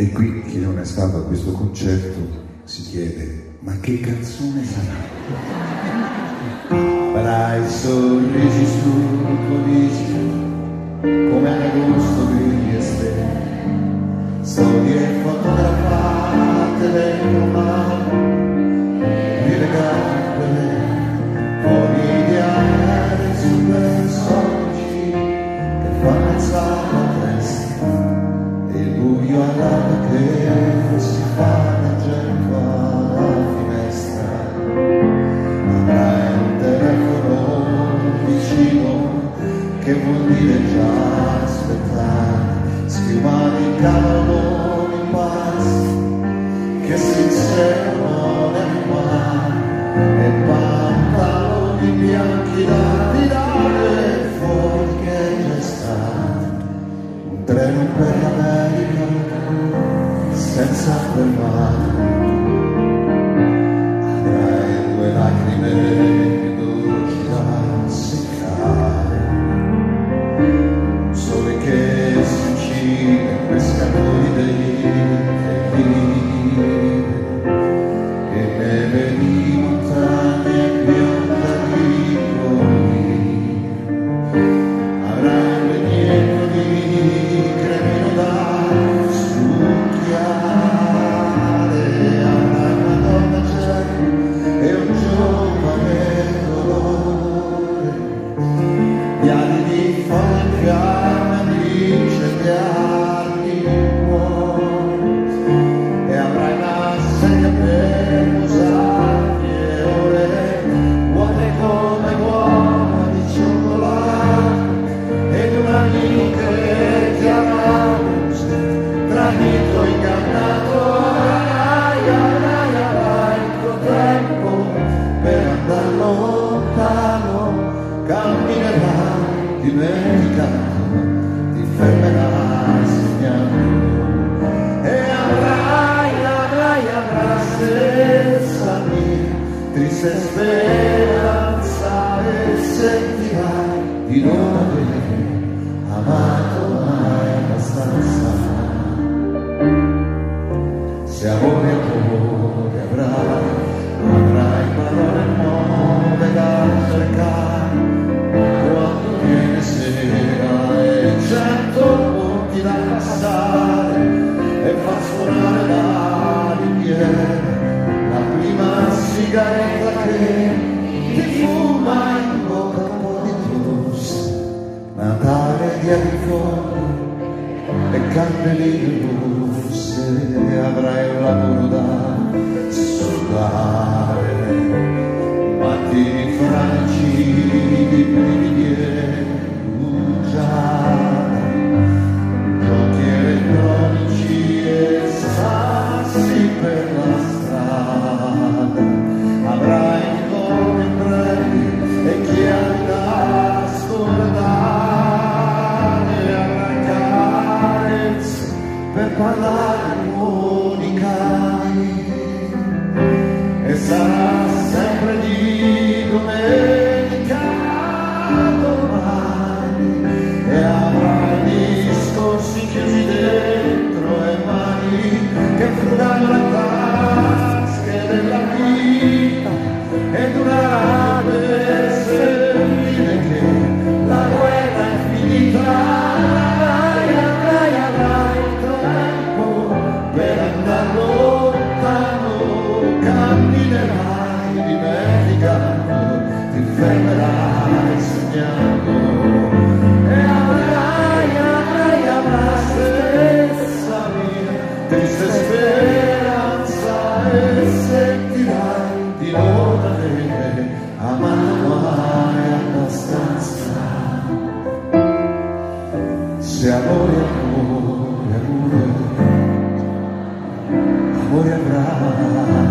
E qui chi non è stato a questo concerto si chiede, ma che canzone sarà? Avrai sorrisi sul tuo come agosto degli esterni, sogni e foto guardata si fa l'angelico alla finestra avrai un telefono vicino che vuol dire già aspettare schiumare il in pace che si inseguono nel mare e pantaloni bianchi da of the. Mis esperanza es en ti, y no amar. California e camperino se avrai un lavoro da sudare παλάτι μου. amare abbastanza se amore, amore, amor amore amor. É é